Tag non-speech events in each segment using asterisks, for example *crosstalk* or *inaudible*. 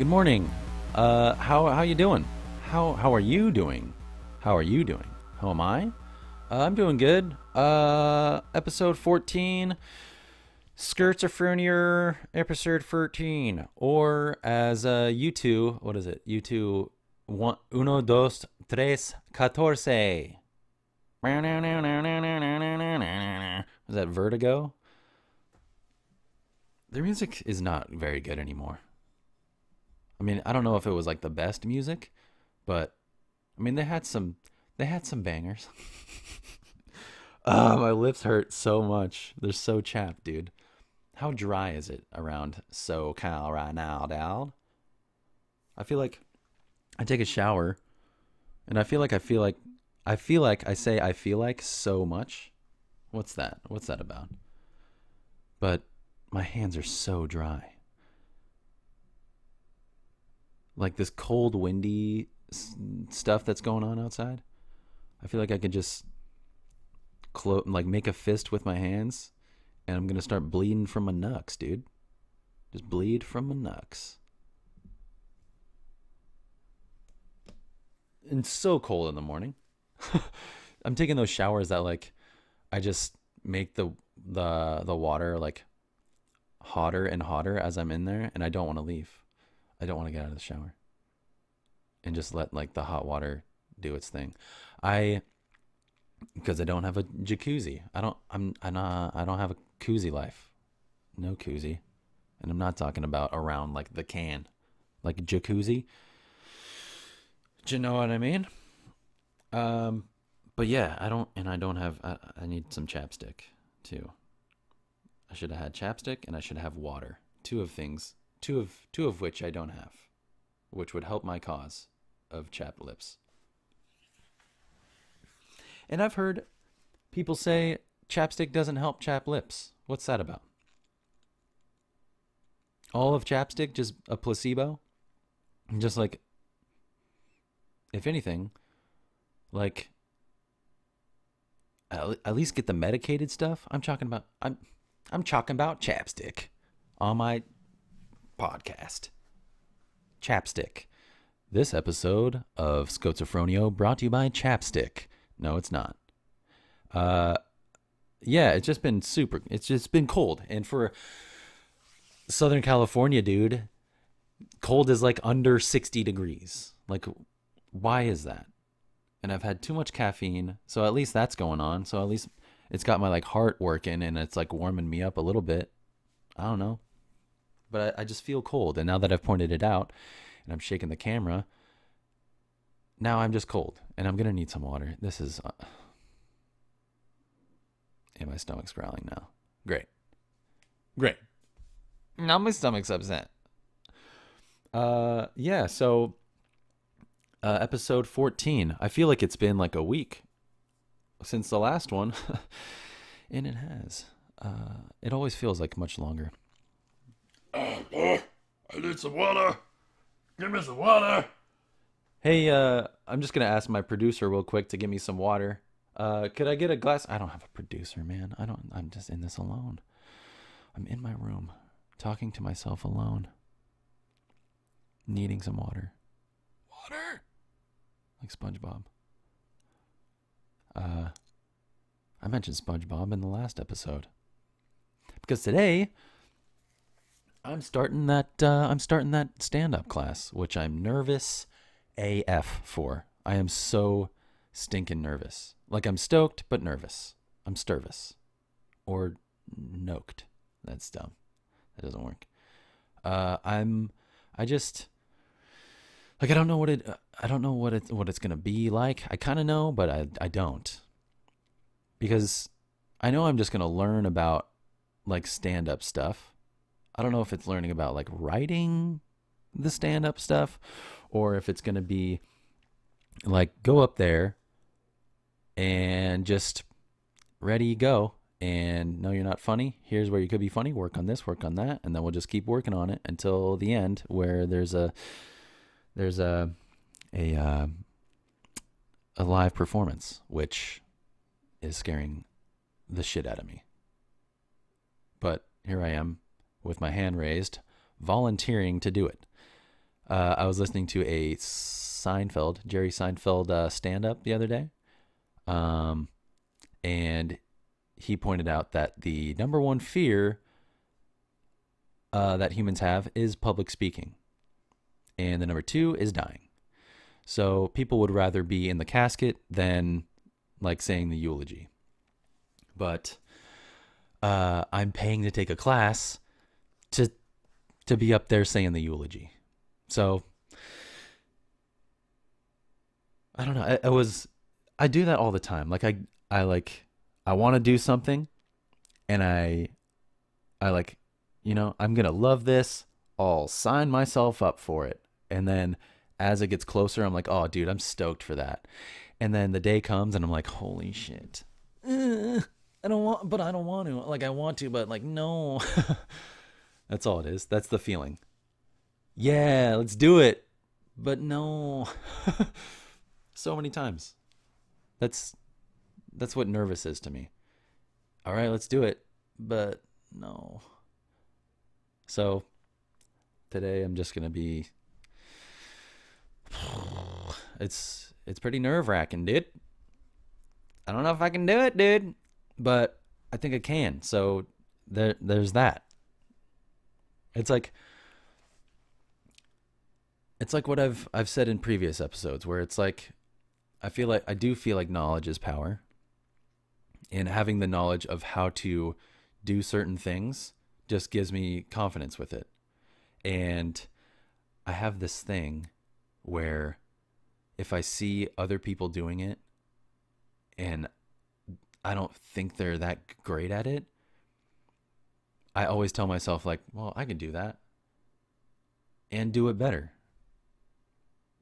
Good morning. Uh, how how you doing? How how are you doing? How are you doing? How am I? Uh, I'm doing good. Uh, episode 14. Schozophronio, episode 13. Or as uh, U2, what is it? U2, one, uno, dos, tres, catorce. Was that Vertigo? Their music is not very good anymore. I mean, I don't know if it was like the best music, but I mean, they had some they had some bangers. oh, *laughs* my lips hurt so much. They're so chapped, dude. How dry is it around SoCal right now, Dad? I feel like I take a shower and I feel like I feel like I feel like I say I feel like so much. What's that? What's that about? But my hands are so dry. Like this cold, windy s- stuff that's going on outside. I feel like I could just clo- like make a fist with my hands and I'm to start bleeding from my knucks, dude. Just bleed from my knucks. And so cold in the morning. *laughs* I'm taking those showers that like I just make the the the water like hotter and hotter as I'm in there and I don't want to leave. I don't want to get out of the shower. And just let like the hot water do its thing. I because I don't have a jacuzzi. I don't I'm I'm not I don't have a koozie life. No koozie. And I'm not talking about around like the can. Like jacuzzi. Do you know what I mean? Um but yeah, I don't and I don't have I, I need some chapstick too. I should have had chapstick and I should have water. Two of things, two of two of which I don't have, which would help my cause of chapped lips. And I've heard people say chapstick doesn't help chapped lips. What's that about? All of chapstick just a placebo? Just like if anything, like at least get the medicated stuff. I'm talking about I'm I'm talking about chapstick on my podcast. Chapstick. This episode of Schozophronio brought to you by Chapstick. No, it's not. Uh yeah, it's just been super it's just been cold. And for Southern California, dude, cold is like under 60 degrees. Like why is that? And I've had too much caffeine, so at least that's going on. So at least it's got my like heart working and it's like warming me up a little bit. I don't know. But I, I just feel cold. And now that I've pointed it out and I'm shaking the camera, now I'm just cold and I'm going to need some water. This is. Uh, and my stomach's growling now. Great. Great. Now my stomach's upset. Uh, yeah, so uh, episode 14. I feel like it's been like a week since the last one, *laughs* and it has. Uh, it always feels like much longer. I need some water. Give me some water. Hey, uh, I'm just gonna ask my producer real quick to give me some water. Uh, could I get a glass? I don't have a producer, man. I don't. I'm just in this alone. I'm in my room, talking to myself alone, needing some water, Water. like SpongeBob. Uh, I mentioned SpongeBob in the last episode because today I'm starting that. Uh, I'm starting that stand-up class, which I'm nervous AF for. I am so stinking nervous. Like I'm stoked but nervous. I'm sturvous, or noked. That's dumb. That doesn't work. Uh, I'm. I just like I don't know what it. I don't know what it what it's gonna be like. I kind of know, but I I don't because I know I'm just gonna learn about like stand up stuff. I don't know if it's learning about like writing the stand up stuff or if it's gonna be like go up there and just ready go. And no you're not funny. Here's where you could be funny. Work on this work on that. And then we'll just keep working on it until the end where there's a there's a a uh, a live performance which is scaring the shit out of me. But here I am with my hand raised volunteering to do it Uh, I was listening to a Seinfeld, Jerry Seinfeld uh, stand up the other day. Um, and he pointed out that the number one fear uh, that humans have is public speaking. And the number two is dying. So people would rather be in the casket than like saying the eulogy. But uh, I'm paying to take a class to to be up there saying the eulogy. So I don't know. I, I was I do that all the time. Like I I like I want to do something and I I like you know, I'm going to love this. I'll sign myself up for it. And then as it gets closer, I'm like, "Oh, dude, I'm stoked for that." And then the day comes and I'm like, "Holy shit." Uh, I don't want but I don't want to. Like I want to, but like no. *laughs* That's all it is. That's the feeling. Yeah, let's do it. But no. *laughs* so many times. That's that's what nervous is to me. All right, let's do it. But no. So today I'm just going to be *sighs* it's it's pretty nerve-wracking, dude. I don't know if I can do it, dude, but I think I can. So there there's that. It's like it's like what I've I've said in previous episodes where it's like I feel like I do feel like knowledge is power. And having the knowledge of how to do certain things just gives me confidence with it. And I have this thing where if I see other people doing it and I don't think they're that great at it, I always tell myself like, well, I can do that and do it better.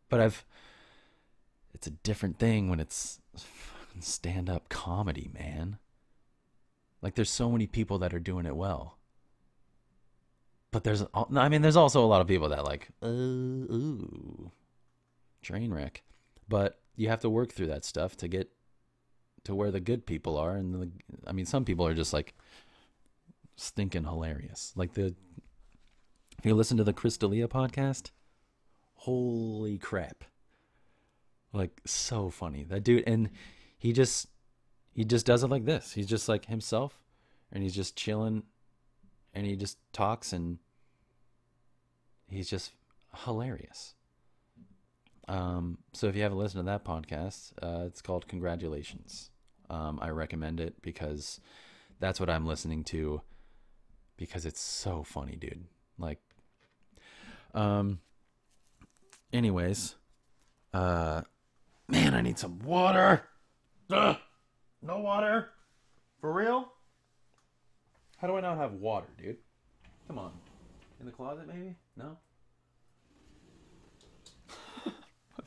But I've it's a different thing when it's stand up comedy, man. Like there's so many people that are doing it well. But there's I mean there's also a lot of people that like uh, ooh train wreck. But you have to work through that stuff to get to where the good people are and the, I mean some people are just like stinking hilarious. Like the if you listen to the Chris D'Elia podcast, holy crap. Like so funny. That dude and he just he just does it like this. He's just like himself and he's just chilling and he just talks and he's just hilarious. Um so if you haven't listened to that podcast uh it's called congratulations. Um i recommend it because that's what i'm listening to because it's so funny dude like um anyways uh Man, I need some water. Ugh. No water? For real? How do I not have water, dude? Come on. In the closet, maybe? No? I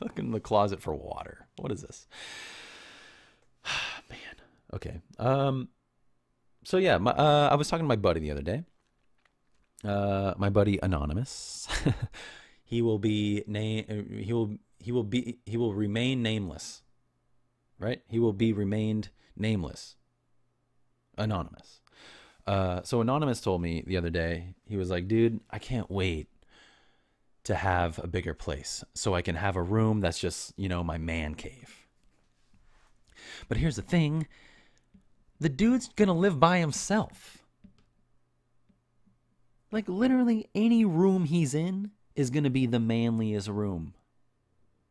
*laughs* look in the closet for water. What is this? *sighs* Man. Okay. Um. So yeah, my, uh, I was talking to my buddy the other day. Uh, my buddy Anonymous. *laughs* he will be name. He will he will be he will remain nameless. Right? He will be remained nameless. Anonymous. Uh, so anonymous told me the other day he was like dude i can't wait to have a bigger place so i can have a room that's just you know my man cave but here's the thing the dude's gonna live by himself like literally any room he's in is gonna be the manliest room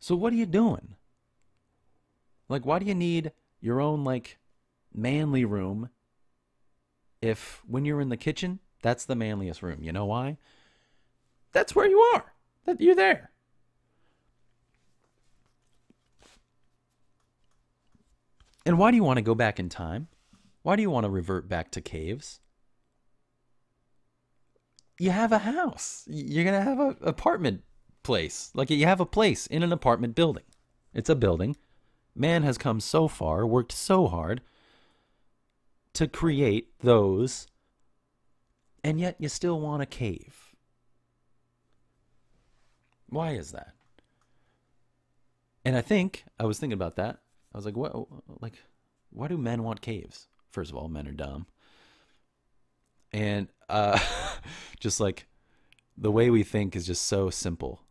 so what are you doing? Like, why do you need your own, like, manly room if when you're in the kitchen, that's the manliest room? You know why? That's where you are. That you're there. And why do you want to go back in time? Why do you want to revert back to caves? You have a house. You're going to have an apartment place. Like you have a place in an apartment building. It's a building. Man has come so far, worked so hard to create those, and yet you still want a cave. Why is that? And I think I was thinking about that. I was like, what? Like, why do men want caves? First of all, men are dumb, and uh, *laughs* just like the way we think is just so simple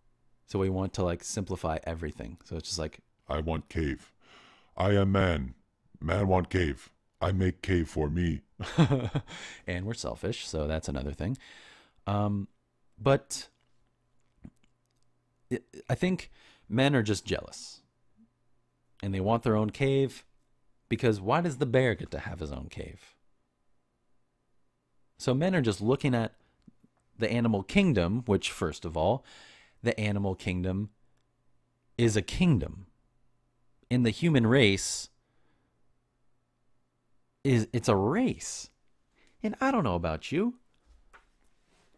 So we want to like simplify everything. So it's just like I want cave. I am man. Man want cave. I make cave for me. *laughs* and we're selfish, so that's another thing. Um, but it, I think men are just jealous, and they want their own cave. Because why does the bear get to have his own cave? So men are just looking at the animal kingdom, which, first of all, the animal kingdom is a kingdom. In the human race, is it's a race. And I don't know about you.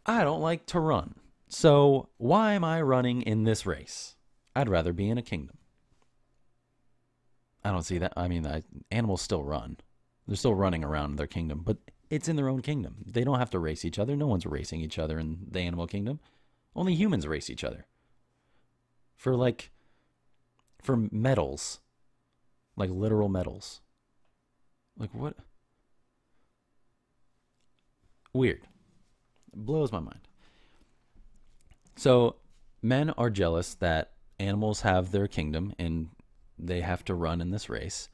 I don't like to run. So why am I running in this race? I'd rather be in a kingdom. I don't see that. I mean, I, animals still run. They're still running around their kingdom, but it's in their own kingdom. They don't have to race each other. No one's racing each other in the animal kingdom. Only humans race each other. For like, for medals, like literal medals. Like what? Weird. Blows my mind. So, men are jealous that animals have their kingdom and they have to run in this race.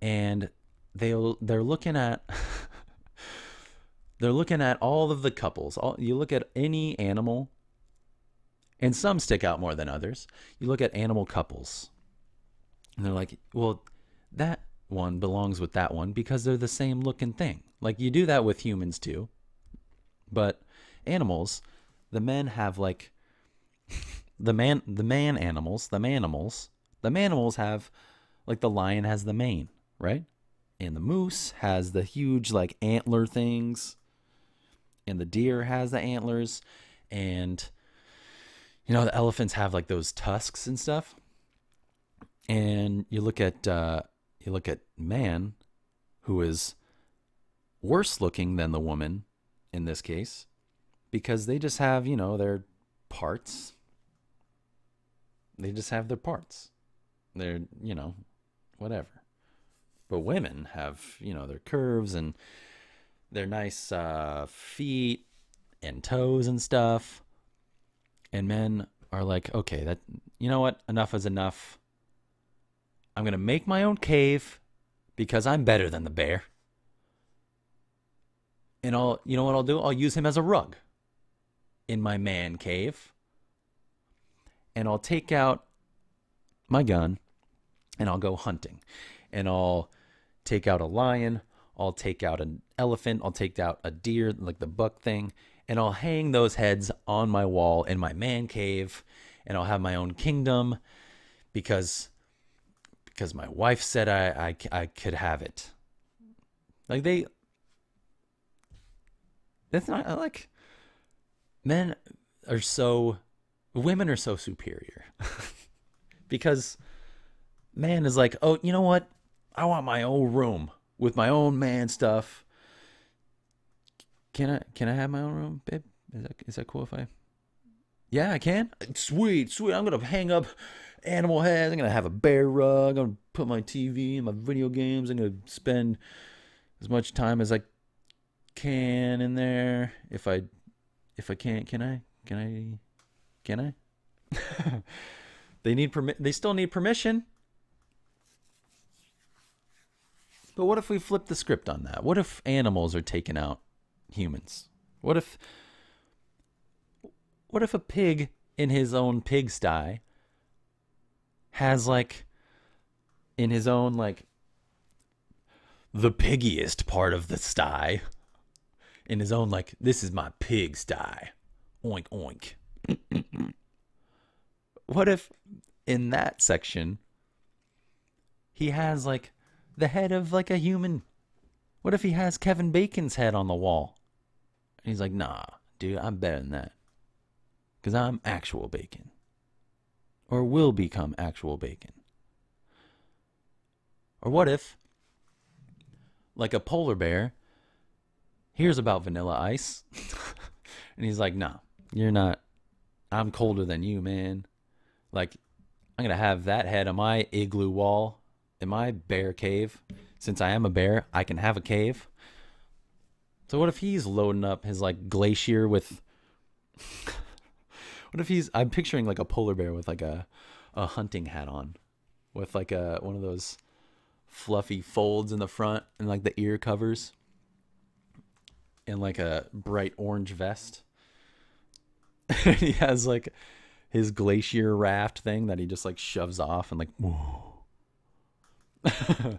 And they they're looking at *laughs* they're looking at all of the couples. All you look at any animal and some stick out more than others. You look at animal couples. And they're like, "Well, that one belongs with that one because they're the same looking thing. Like you do that with humans too. But animals, the men have like *laughs* the man the man animals, the manimals, the manimals have like the lion has the mane, right? And the moose has the huge like antler things. And the deer has the antlers and you know the elephants have like those tusks and stuff. And you look at uh you look at man, who is worse looking than the woman in this case, because they just have, you know, their parts. They just have their parts. They're, you know, whatever. But women have, you know, their curves and their nice uh, feet and toes and stuff. And men are like, okay, that, you know what? Enough is enough. I'm going to make my own cave because I'm better than the bear. And I'll, you know what I'll do? I'll use him as a rug in my man cave. And I'll take out my gun and I'll go hunting. And I'll take out a lion. I'll take out an elephant. I'll take out a deer, like the buck thing. And I'll hang those heads on my wall in my man cave. And I'll have my own kingdom because because my wife said I, I, I could have it. Like they, that's not like men are so, women are so superior *laughs* because man is like, oh, you know what? I want my own room with my own man stuff. Can I can I have my own room, babe? Is that is that cool if I? Yeah, I can. Sweet, sweet. I'm gonna hang up animal heads. I'm gonna have a bear rug. I'm gonna put my TV and my video games. I'm gonna spend as much time as I can in there. If I, if I can't, can I? Can I? Can I? *laughs* they need permit. They still need permission. But what if we flip the script on that? What if animals are taking out humans? What if what if a pig in his own pigsty has like in his own like the piggiest part of the sty in his own like this is my pig sty oink oink what if in that section he has like the head of like a human what if he has kevin bacon's head on the wall and he's like nah dude i'm better than that because i'm actual bacon or will become actual bacon? Or what if, like a polar bear, hears about vanilla ice *laughs* and he's like, nah, you're not, I'm colder than you, man. Like, I'm going to have that head on my igloo wall in my bear cave. Since I am a bear, I can have a cave. So what if he's loading up his like glacier with *laughs* What if he's? I'm picturing like a polar bear with like a a hunting hat on, with like a one of those fluffy folds in the front and like the ear covers, and like a bright orange vest. *laughs* he has like his glacier raft thing that he just like shoves off and like whoa. *laughs*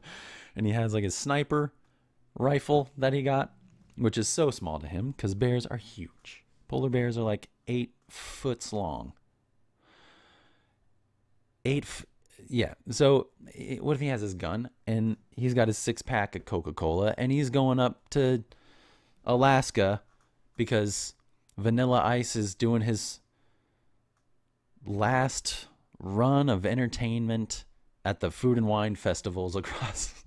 and he has like his sniper rifle that he got, which is so small to him because bears are huge. Polar bears are like eight foots long. Eight, f- yeah. So what if he has his gun and he's got his six pack of Coca Cola and he's going up to Alaska because Vanilla Ice is doing his last run of entertainment at the food and wine festivals across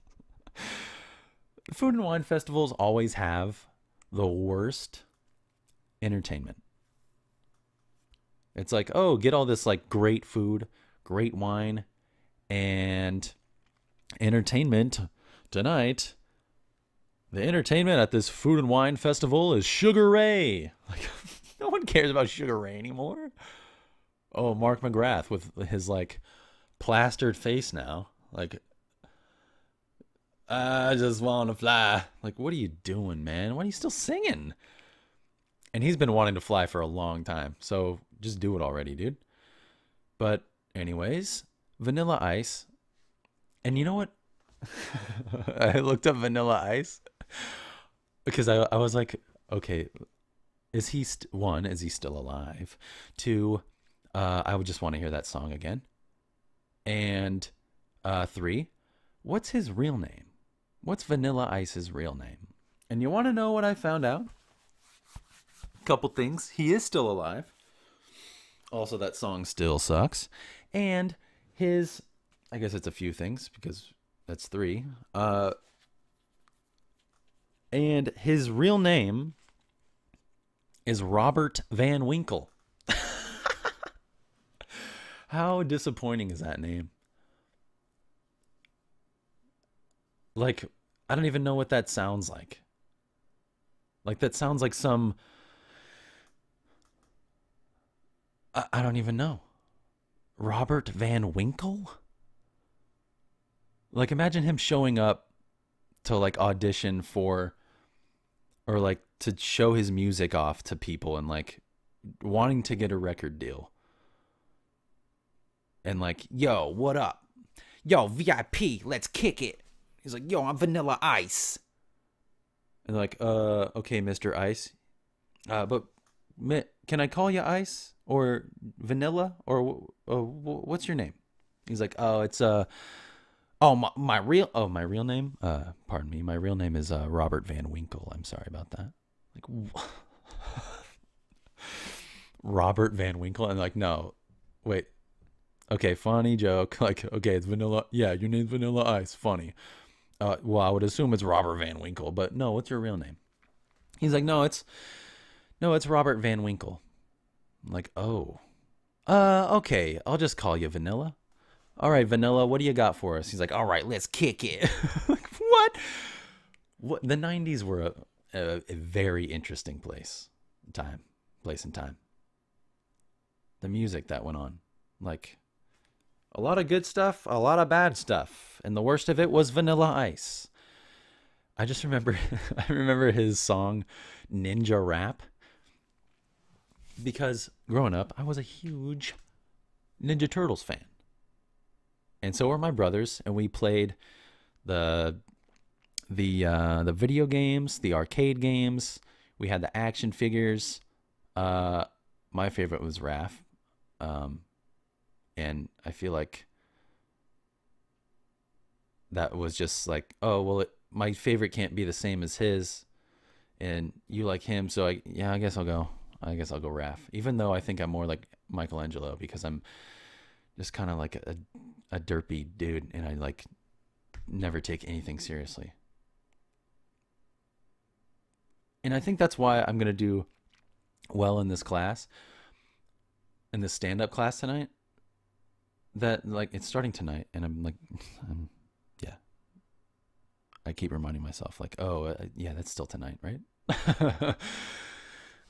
*laughs* food and wine festivals always have the worst entertainment. It's like, oh, get all this like great food, great wine, and entertainment tonight. The entertainment at this food and wine festival is Sugar Ray. *laughs* Like, *laughs* no one cares about Sugar Ray anymore. Oh, Mark McGrath with his like plastered face now. Like, I just want to fly. Like, what are you doing, man? Why are you still singing? And he's been wanting to fly for a long time. So just do it already, dude. But, anyways, Vanilla Ice. And you know what? *laughs* I looked up Vanilla Ice because I, I was like, okay, is he one? Is he still alive? Two, uh, I would just want to hear that song again. And uh, three, what's his real name? What's Vanilla Ice's real name? And you want to know what I found out? A Couple things. He is still alive. Also, that song still sucks. And his, I guess it's a few things because that's three. Uh, and his real name is Robert Van Winkle. How disappointing is that name? Like, I don't even know what that sounds like. Like, that sounds like some. I, I don't even know. Robert Van Winkle? Like, imagine him showing up to like audition for or like to show his music off to people and like wanting to get a record deal. And like, yo, what up? Yo, VIP, let's kick it. He's like, yo, I'm Vanilla Ice. And like, uh, okay, Mr. Ice. Uh, but can I call you Ice or Vanilla or uh, what's your name? He's like, oh, it's uh, oh my, my real oh my real name. Uh, pardon me, my real name is uh, Robert Van Winkle. I'm sorry about that. Like, *laughs* Robert Van Winkle, and like, no, wait, okay, funny joke. *laughs* Like, okay, it's Vanilla. Yeah, your name's Vanilla Ice. Funny. Uh, well, I would assume it's Robert Van Winkle, but no, what's your real name? He's like, no, it's no, it's Robert Van Winkle. I'm like, oh, uh, okay, I'll just call you Vanilla. All right, Vanilla, what do you got for us? He's like, all right, let's kick it. *laughs* like, what? What? The '90s were a, a, a very interesting place, time, place, and time. The music that went on, like a lot of good stuff, a lot of bad stuff, and the worst of it was Vanilla Ice. I just remember *laughs* I remember his song Ninja Rap because growing up I was a huge Ninja Turtles fan. And so were my brothers and we played the the uh, the video games, the arcade games, we had the action figures. Uh, my favorite was Raph. Um, and I feel like that was just like, oh well, it, my favorite can't be the same as his, and you like him, so I yeah, I guess I'll go. I guess I'll go Raph, even though I think I'm more like Michelangelo because I'm just kind of like a, a derpy dude, and I like never take anything seriously. And I think that's why I'm gonna do well in this class, in this stand-up class tonight, that like it's starting tonight and i'm like *laughs* i'm yeah i keep reminding myself like oh uh, yeah that's still tonight right *laughs*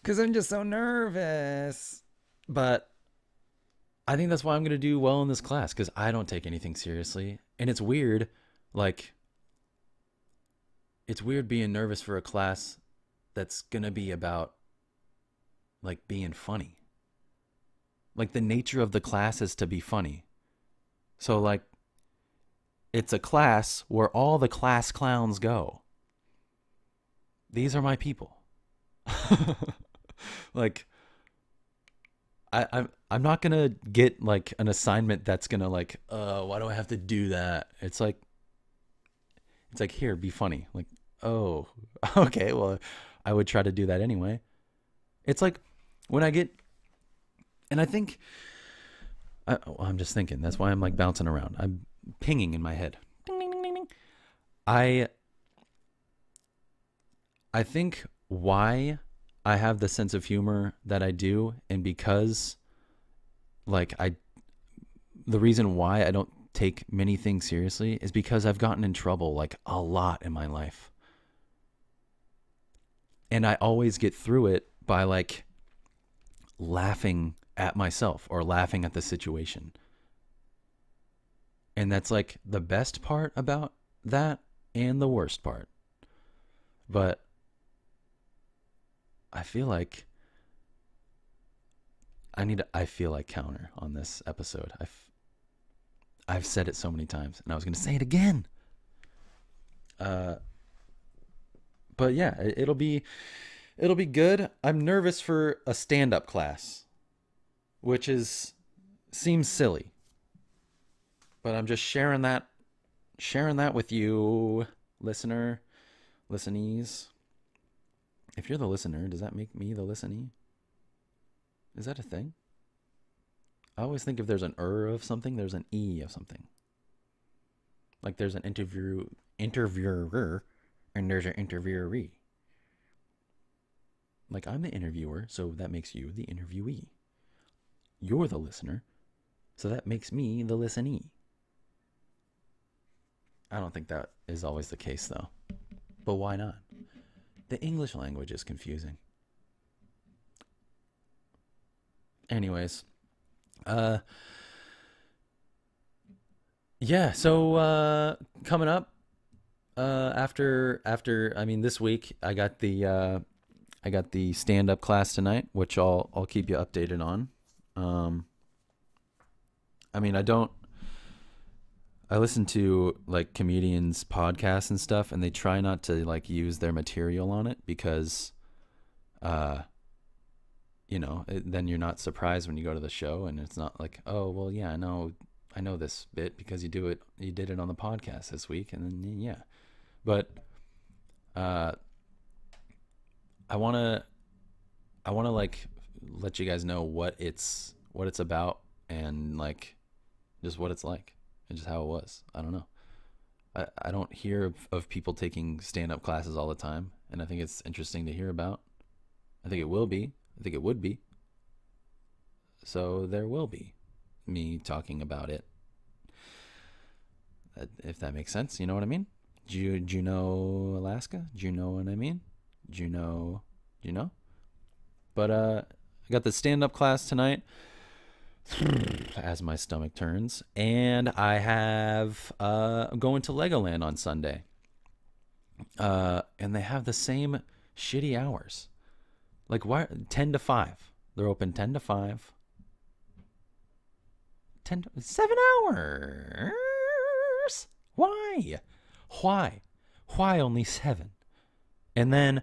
because i'm just so nervous but I think that's why I'm going to do well in this class cuz I don't take anything seriously. And it's weird like it's weird being nervous for a class that's going to be about like being funny. Like the nature of the class is to be funny. So like it's a class where all the class clowns go. These are my people. *laughs* like I, I'm I'm not gonna get like an assignment that's gonna like, uh, why do I have to do that? It's like it's like here, be funny. Like, oh, *laughs* okay, well, I would try to do that anyway. It's like when I get, and I think, I, I'm just thinking. That's why I'm like bouncing around. I'm pinging in my head. Ding, ding, ding, ding, ding. I, I think why I have the sense of humor that I do, and because, like, I, the reason why I don't take many things seriously is because I've gotten in trouble like a lot in my life. And I always get through it by like laughing at myself or laughing at the situation. And that's like the best part about that and the worst part. But I feel like I need to, I feel like counter on this episode. I've I've said it so many times and I was going to say it again. Uh but yeah, it- it'll be it'll be good. I'm nervous for a stand-up class, which is seems silly. But I'm just sharing that sharing that with you, listener, listenees. If you're the listener, does that make me the listenee? Is that a thing? I always think if there's an er of something, there's an e of something. Like there's an interview interviewer and there's an interviewee. Like I'm the interviewer, so that makes you the interviewee. You're the listener, so that makes me the listenee. I don't think that is always the case though. But why not? The English language is confusing. Anyways, uh yeah, so uh coming up uh after after I mean this week I got the uh I got the stand up class tonight, which I'll I'll keep you updated on. Um I mean, I don't I listen to like comedians podcasts and stuff and they try not to like use their material on it because uh you know, it, then you're not surprised when you go to the show and it's not like, "Oh, well, yeah, I know I know this bit because you do it you did it on the podcast this week." And then yeah. But uh I want to I want to like let you guys know what it's what it's about and like just what it's like and just how it was. I don't know. I, I don't hear of, of people taking stand up classes all the time, and I think it's interesting to hear about. I think it will be. I think it would be. So there will be me talking about it. If that makes sense, you know what I mean? Do you, do you know Alaska? Do you know what I mean? Do you know? do you know? But uh, I got the stand up class tonight *sighs* as my stomach turns. And I have uh I'm going to Legoland on Sunday. Uh and they have the same shitty hours. Like why 10 to 5. They're open 10 to 5. 10 to, 7 hours. Why? Why? Why only 7? And then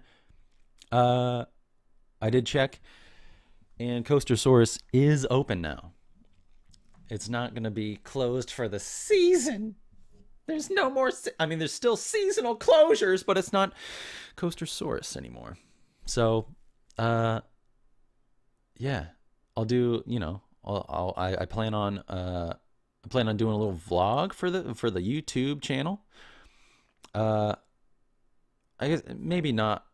uh I did check and Coaster Coastersaurus is open now. It's not going to be closed for the season. There's no more. Se- I mean, there's still seasonal closures, but it's not Coaster Coastersaurus anymore. So, uh, yeah, I'll do. You know, I'll, I'll I, I plan on uh, I plan on doing a little vlog for the for the YouTube channel. Uh, I guess maybe not.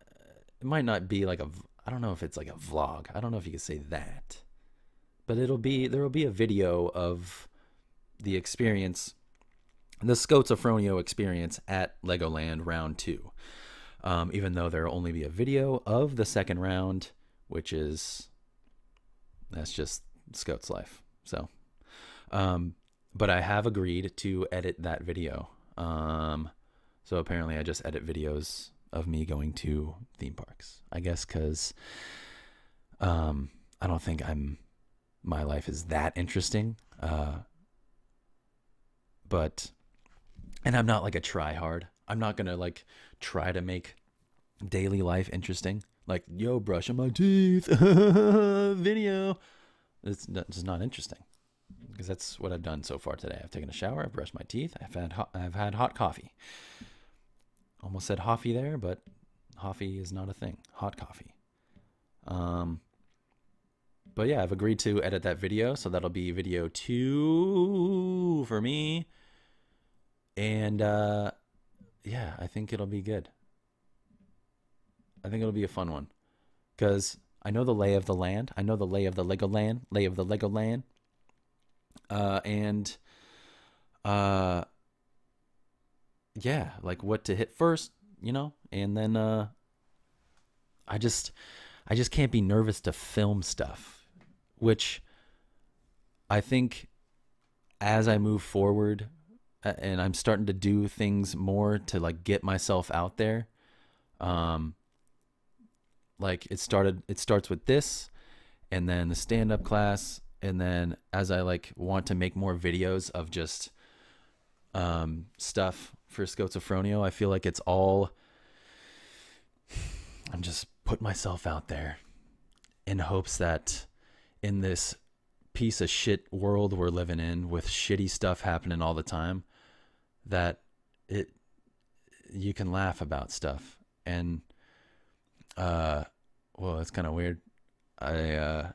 It might not be like a. I don't know if it's like a vlog. I don't know if you could say that, but it'll be there will be a video of the experience, the Schozophronio experience at Legoland Round Two. Um, even though there will only be a video of the second round, which is that's just Scout's life. So Um, but I have agreed to edit that video. Um, so apparently, I just edit videos of me going to theme parks. I guess because um, I don't think I'm my life is that interesting. Uh, but and I'm not like a try hard. I'm not gonna like try to make daily life interesting. Like yo, brushing my teeth *laughs* video. It's just not interesting because that's what I've done so far today. I've taken a shower, I've brushed my teeth, I've had I've had hot coffee. Almost said hoffy there, but hoffy is not a thing. Hot coffee. Um, but yeah, I've agreed to edit that video, so that'll be video two for me. And uh, yeah, I think it'll be good. I think it'll be a fun one because I know the lay of the land. I know the lay of the Lego land, lay of the Lego land. Uh, and uh, yeah, like what to hit first, you know, and then uh, I just, I just can't be nervous to film stuff, which I think as I move forward and I'm starting to do things more to like get myself out there. Um, like it started, it starts with this, and then the stand up class, and then as I like want to make more videos of just um, stuff for Schozophronio. I feel like it's all. I'm just put myself out there in hopes that in this piece of shit world we're living in with shitty stuff happening all the time that it you can laugh about stuff and uh well it's kind of weird i uh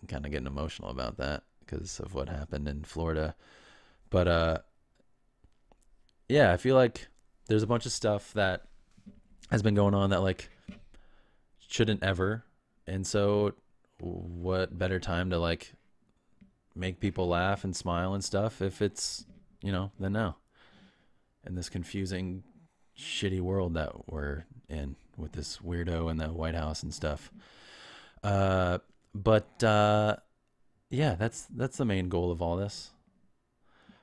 i'm kind of getting emotional about that because of what happened in florida but uh yeah i feel like there's a bunch of stuff that has been going on that like shouldn't ever and so what better time to like make people laugh and smile and stuff if it's you know, than now. In this confusing, shitty world that we're in with this weirdo in the White House and stuff. Uh, but uh, yeah, that's that's the main goal of all this.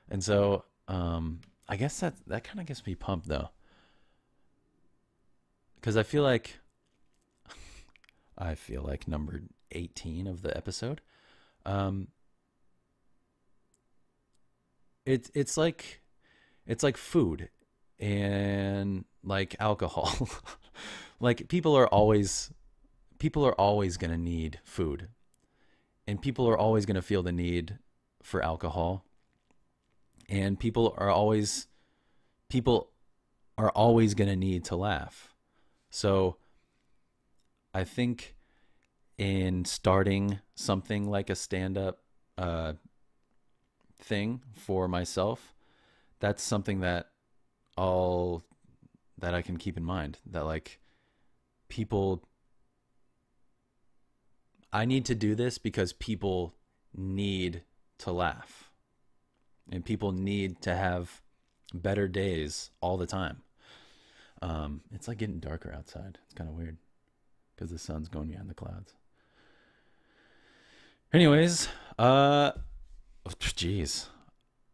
And so, um, I guess that that kind of gets me pumped though, because I feel like *laughs* I feel like number eighteen of the episode. Um, it's it's like it's like food and like alcohol. *laughs* like people are always people are always going to need food. And people are always going to feel the need for alcohol. And people are always people are always going to need to laugh. So I think in starting something like a stand up uh, thing for myself, that's something that I'll that I can keep in mind that like people I need to do this because people need to laugh. And people need to have better days all the time. Um, it's like getting darker outside. It's kind of weird because the sun's going behind the clouds. Anyways, uh, Jeez,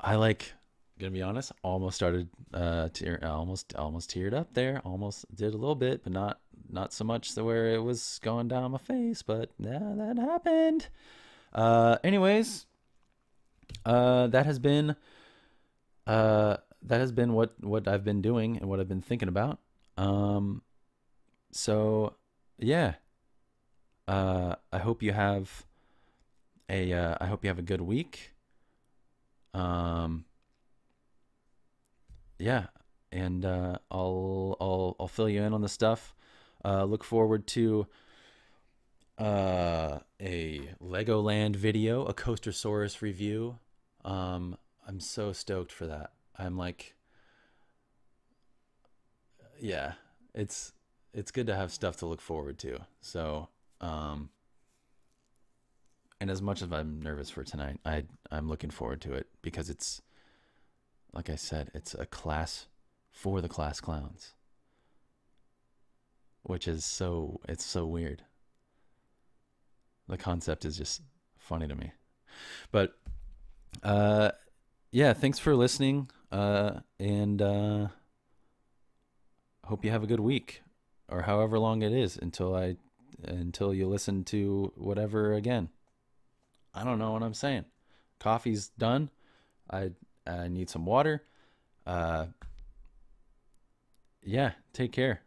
I like gonna be honest. Almost started uh, tear, almost almost teared up there. Almost did a little bit, but not not so much to where it was going down my face. But yeah, that happened. Uh, anyways, uh, that has been uh that has been what what I've been doing and what I've been thinking about. Um, so yeah, uh, I hope you have a uh, I hope you have a good week. Um, yeah, and uh, I'll I'll I'll fill you in on the stuff. Uh, look forward to uh, Legoland video, a Coastersaurus review. Um, I'm so stoked for that. I'm like, yeah, it's it's good to have stuff to look forward to. So, um, and as much as I'm nervous for tonight, I I'm looking forward to it because it's like I said, it's a class for the class clowns. Which is so it's so weird. The concept is just funny to me. But uh yeah, thanks for listening. Uh and uh hope you have a good week or however long it is until I until you listen to whatever again. I don't know what I'm saying. Coffee's done. I I need some water. Uh yeah, take care.